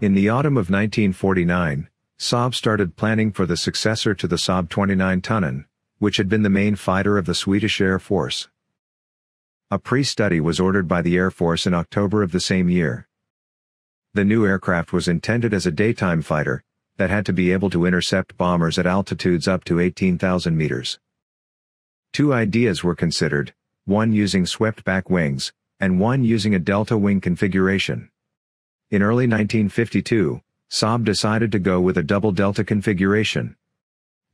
In the autumn of 1949, Saab started planning for the successor to the Saab 29 Tunnan, which had been the main fighter of the Swedish Air Force. A pre-study was ordered by the Air Force in October of the same year. The new aircraft was intended as a daytime fighter, that had to be able to intercept bombers at altitudes up to 18,000 meters. Two ideas were considered, one using swept-back wings, and one using a delta wing configuration. In early 1952, Saab decided to go with a double delta configuration.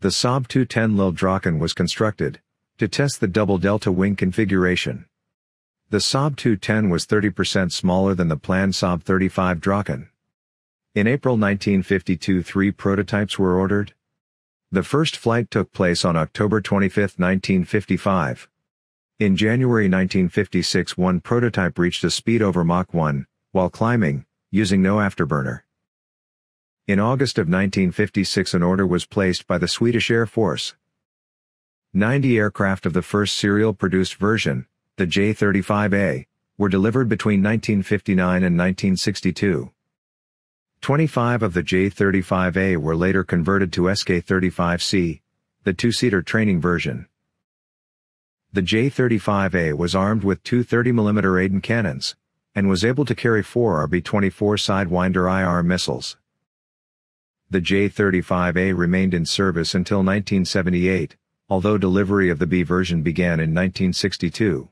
The Saab 210 Lill-Draken was constructed, to test the double delta wing configuration. The Saab 210 was 30% smaller than the planned Saab 35 Draken. In April 1952 three prototypes were ordered. The first flight took place on October 25, 1955. In January 1956 one prototype reached a speed over Mach 1, while climbing, using no afterburner. In August of 1956 an order was placed by the Swedish Air Force. 90 aircraft of the first serial produced version, the J-35A, were delivered between 1959 and 1962. 25 of the J-35A were later converted to SK-35C, the two-seater training version. The J-35A was armed with two 30mm Aden cannons, and was able to carry four RB-24 Sidewinder IR missiles. The J-35A remained in service until 1978, although delivery of the B version began in 1962.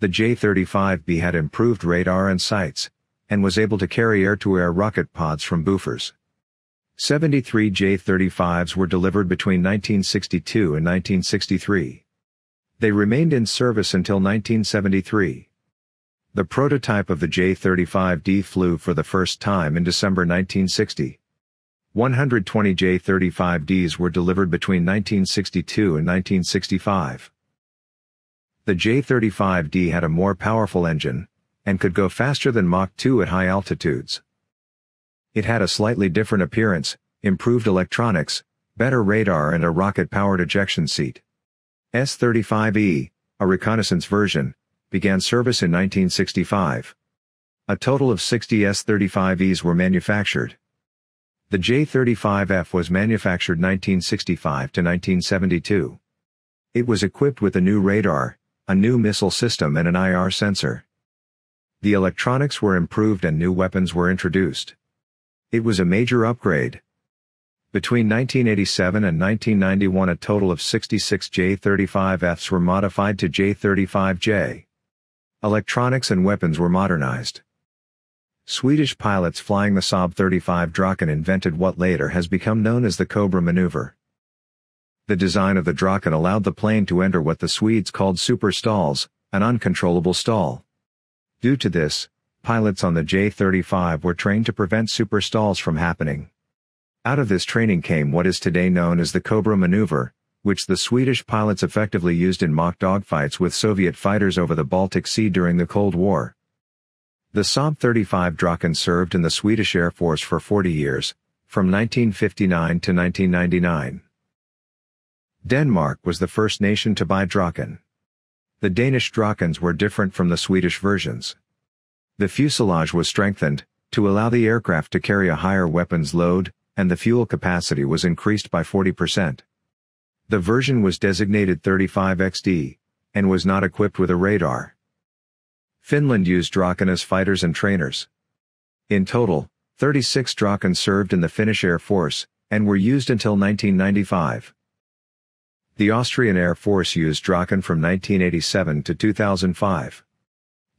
The J-35B had improved radar and sights, and was able to carry air-to-air rocket pods from Bofors. 73 J-35s were delivered between 1962 and 1963. They remained in service until 1973. The prototype of the J-35D flew for the first time in December 1960. 120 J-35Ds were delivered between 1962 and 1965. The J-35D had a more powerful engine, and could go faster than Mach 2 at high altitudes. It had a slightly different appearance, improved electronics, better radar and a rocket-powered ejection seat. S-35E, a reconnaissance version, began service in 1965. A total of 60 S-35Es were manufactured. The J-35F was manufactured 1965 to 1972. It was equipped with a new radar, a new missile system and an IR sensor. The electronics were improved and new weapons were introduced. It was a major upgrade. Between 1987 and 1991 a total of 66 J-35Fs were modified to J-35J. Electronics and weapons were modernized. Swedish pilots flying the Saab 35 Draken invented what later has become known as the Cobra maneuver. The design of the Draken allowed the plane to enter what the Swedes called super stalls, an uncontrollable stall. Due to this, pilots on the J-35 were trained to prevent super stalls from happening. Out of this training came what is today known as the Cobra maneuver, which the Swedish pilots effectively used in mock dogfights with Soviet fighters over the Baltic Sea during the Cold War. The Saab 35 Draken served in the Swedish Air Force for 40 years, from 1959 to 1999. Denmark was the first nation to buy Draken. The Danish Drakens were different from the Swedish versions. The fuselage was strengthened, to allow the aircraft to carry a higher weapons load, and the fuel capacity was increased by 40%. The version was designated 35XD, and was not equipped with a radar. Finland used Draken as fighters and trainers. In total, 36 Draken served in the Finnish Air Force, and were used until 1995. The Austrian Air Force used Draken from 1987 to 2005.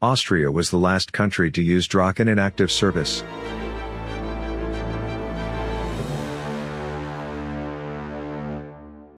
Austria was the last country to use Draken in active service.